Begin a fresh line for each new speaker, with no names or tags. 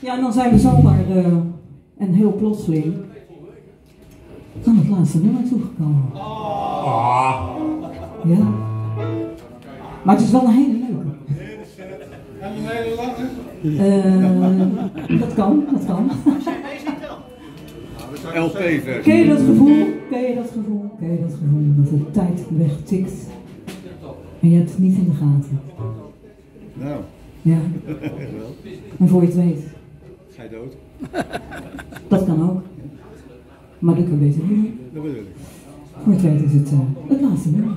Ja, en dan zijn we zomaar uh, en heel plotseling aan het laatste nummer toegekomen.
Ah.
Ja. Maar het is wel een hele leuke.
Gaan we een hele?
Uh, dat kan, dat kan.
LP-versie.
Ken je dat gevoel? Ken je dat gevoel? Ken je dat gevoel dat de tijd wegtikt en je hebt het niet in de gaten?
Nou.
Ja. En voor je het weet.
Ga je dood?
Dat kan ook. Maar dat kan beter niet.
Dat bedoel ik.
Voor je het weet is het uh, het laatste nummer.